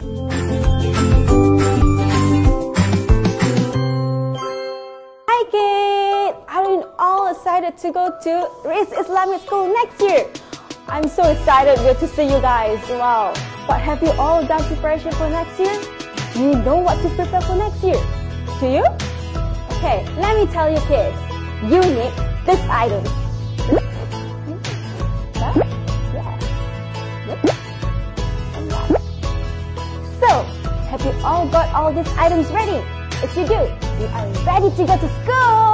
Hi kids! Are you all excited to go to RizQ Islamic School next year? I'm so excited to see you guys. Wow. But have you all done preparation for next year? You know what to prepare for next year? Do you? Okay, let me tell you kids. You need this item. You all got all these items ready? If you do, you are ready to go to school!